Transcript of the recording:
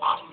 Awesome.